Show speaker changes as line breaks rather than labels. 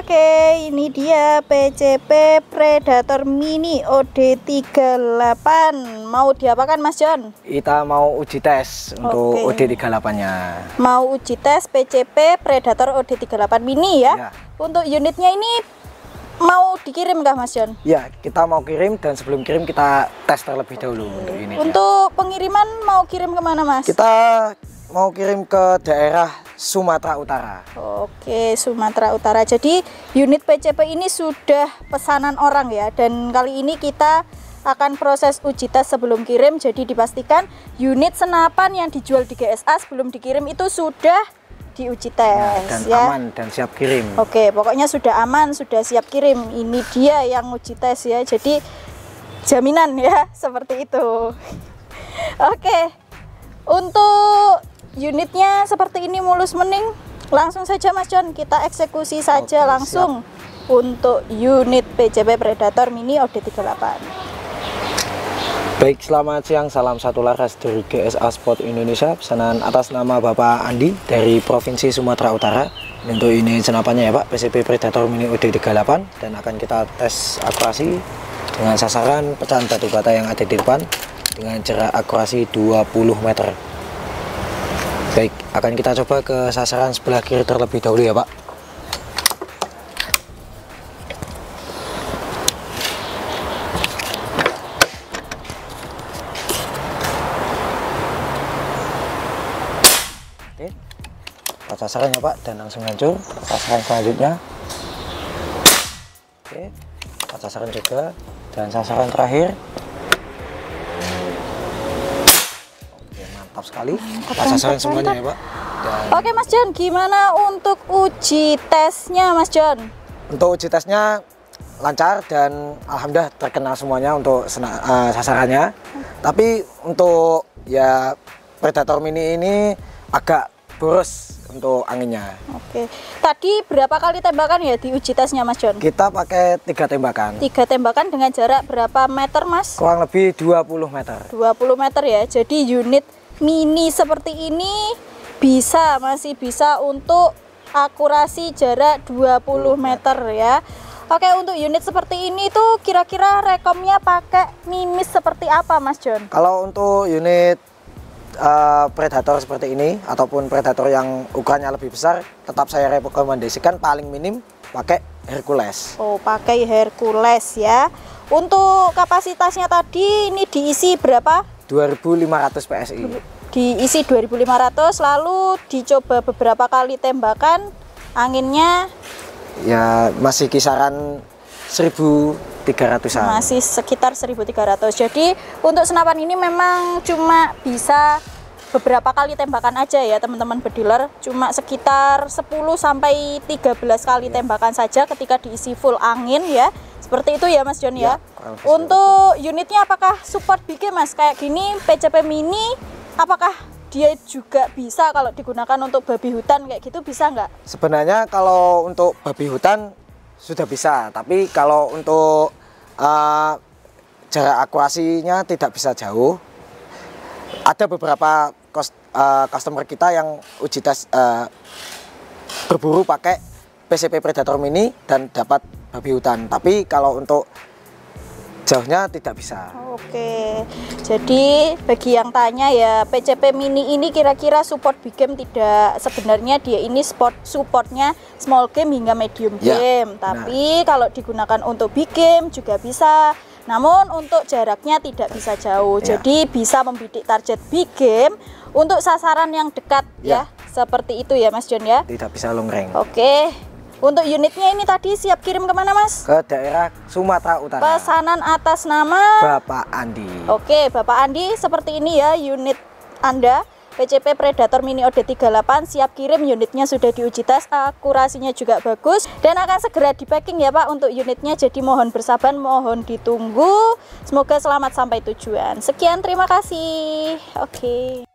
Oke, ini dia PCP Predator Mini OD38. Mau diapakan Mas John?
Kita mau uji tes untuk
Oke.
OD38-nya.
Mau uji tes PCP Predator OD38 Mini ya.
Ya.
Untuk unitnya ini mau dikirim kah Mas John?
Ya, kita mau kirim dan sebelum kirim kita tes terlebih dahulu untuk ini.
Untuk pengiriman mau kirim ke mana Mas?
Kita mau kirim ke daerah Sumatera Utara.
Oke, Sumatera Utara. Jadi unit PCP ini sudah pesanan orang ya. Dan kali ini kita akan proses uji tes sebelum kirim. Jadi dipastikan unit senapan yang dijual di GSA sebelum dikirim itu sudah diuji tes
Nah, dan
ya.
aman dan siap kirim.
Oke, pokoknya sudah aman, sudah siap kirim. Ini dia yang uji tes ya. Jadi jaminan ya, seperti itu. Oke. Untuk unitnya seperti ini mulus mening. Langsung saja Mas John, kita eksekusi saja
Oke,
langsung untuk unit PCP Predator Mini OD38.
Baik, selamat siang. Salam satu laras dari GSA Sport Indonesia. Pesanan atas nama Bapak Andi dari Provinsi Sumatera Utara. Untuk ini senapannya ya Pak, PCP Predator Mini OD38 dan akan kita tes akurasi dengan sasaran pecahan batu bata yang ada di depan dengan jarak akurasi 20 meter. Baik, akan kita coba ke sasaran sebelah kiri terlebih dahulu ya Pak. Oke. Pas sasaran ya Pak dan langsung hancur. Sasaran selanjutnya. Oke. Pas sasaran juga dan sasaran terakhir. Mantap sekali. Pas sasaran
mantap,
semuanya ya Pak. Dan
Oke Mas John, gimana untuk uji tesnya Mas John?
untuk uji tesnya lancar dan alhamdulillah terkenal semuanya untuk sena- eh, sasarannya. Tapi untuk ya Predator Mini ini agak boros untuk anginnya.
Oke. Tadi berapa kali tembakan ya di uji tesnya Mas John?
Kita pakai tiga tembakan,
Tiga tembakan dengan jarak berapa meter Mas?
kurang lebih 20 meter.
20 meter ya. Jadi unit mini seperti ini bisa masih bisa untuk akurasi jarak 20 meter ya. Oke, untuk unit seperti ini tuh kira-kira rekomnya pakai mimis seperti apa Mas John?
Kalau untuk unit eh, Predator seperti ini ataupun Predator yang ukurannya lebih besar, tetap saya rekomendasikan paling minim pakai Hercules.
Oh, pakai Hercules ya. Untuk kapasitasnya tadi ini diisi berapa?
2500 PSI.
Diisi 2500 lalu dicoba beberapa kali tembakan anginnya?
Ya masih kisaran 1300-an.
masih sekitar 1300 jadi untuk senapan ini memang cuma bisa beberapa kali tembakan aja ya teman-teman bediler cuma sekitar 10 sampai 13 kali tembakan saja ketika diisi full angin ya seperti itu ya Mas John ya,
Ya,
untuk unitnya apakah support BG Mas? Kayak gini PCP mini apakah dia juga bisa kalau digunakan untuk babi hutan kayak gitu bisa nggak?
Sebenarnya kalau untuk babi hutan sudah bisa, tapi kalau untuk eh, jarak akurasinya tidak bisa jauh. Ada beberapa kos- eh, customer kita yang uji tes eh, berburu pakai PCP Predator Mini dan dapat babi hutan. Tapi kalau untuk jauhnya tidak bisa.
Oke, jadi bagi yang tanya ya PCP Mini ini kira-kira support big game tidak sebenarnya dia ini sport supportnya small game hingga medium
Ya,
game.
benar.
Tapi kalau digunakan untuk big game juga bisa. Namun untuk jaraknya tidak bisa jauh.
Ya.
Jadi bisa membidik target big game untuk sasaran yang dekat ya.
Ya.
Seperti itu ya Mas John ya.
Tidak bisa long range.
Oke. Untuk unitnya ini tadi siap kirim ke mana Mas?
Ke daerah Sumatera Utara.
Pesanan atas nama
Bapak Andi.
Oke, Bapak Andi, seperti ini ya unit Anda. PCP Predator Mini OD38 siap kirim unitnya sudah diuji tes akurasinya juga bagus dan akan segera di packing ya Pak untuk unitnya jadi mohon bersabar mohon ditunggu semoga selamat sampai tujuan sekian terima kasih oke